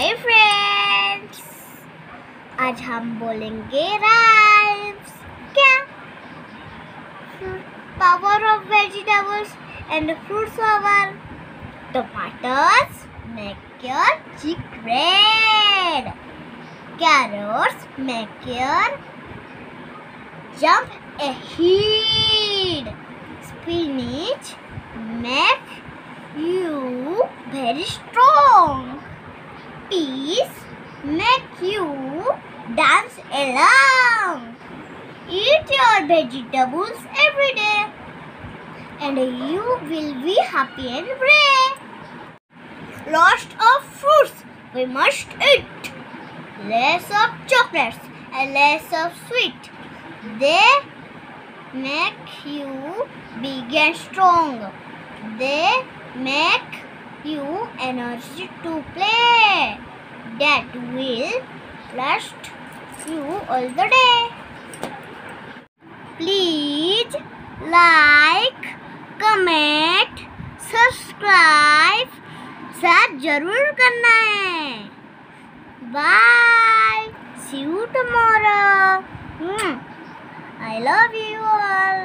Hi friends आज हम बोलेंगे राइम्स क्या power of vegetables and fruits over tomatoes make your cheek red carrots make your jump ahead spinach make you very strong peas make you dance along. Eat your vegetables every day and you will be happy and brave. Lots of fruits we must eat. Less of chocolates and less of sweet. They make you big and strong. They make you energy to play that will last you all the day please like comment subscribe साथ ज़रूर करना है bye see you tomorrow I love you all